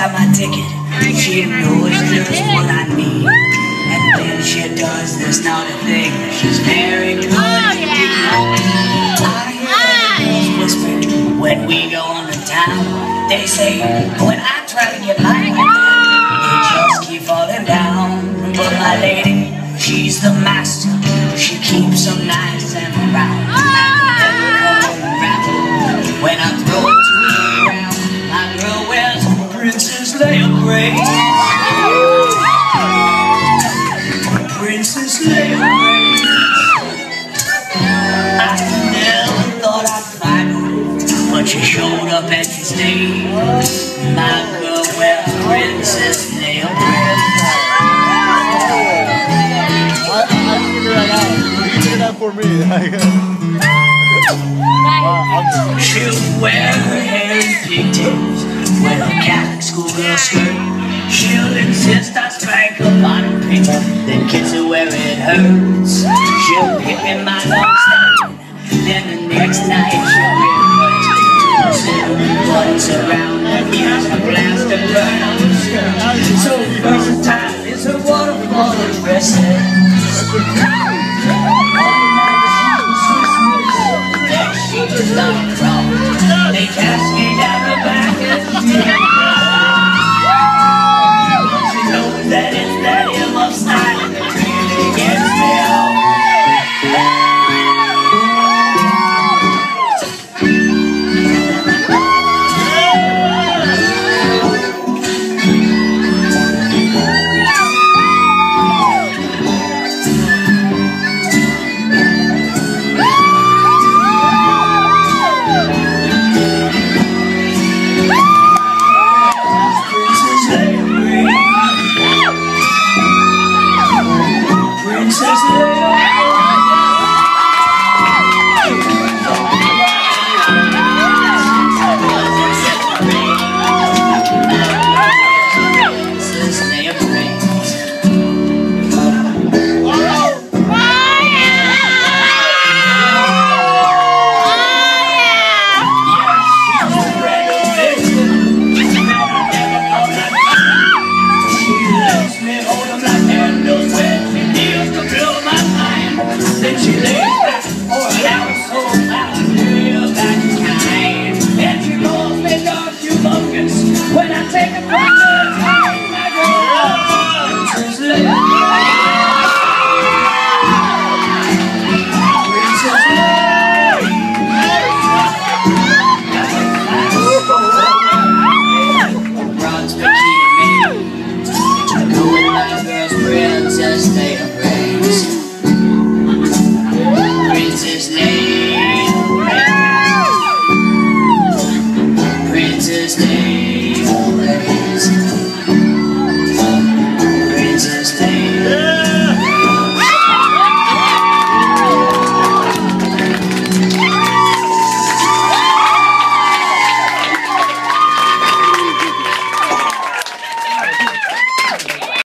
got my ticket. She knows just what I need. And then she does this naughty thing. She's very good. Oh, yeah. I hear girls whisper when we go on to town. They say when I try to get mine, they just keep falling down. But my lady, she's the master. She keeps them nice and round. She showed up and she stayed. My girl wears Princess Leia braids. I, figured that out. You did that for me. She'll wear her hair in pigtails with a Catholic schoolgirl skirt. She'll insist I spank her bottom pink, then kiss her where it hurts. She'll pick me my long then the next night she'll She's not wrong.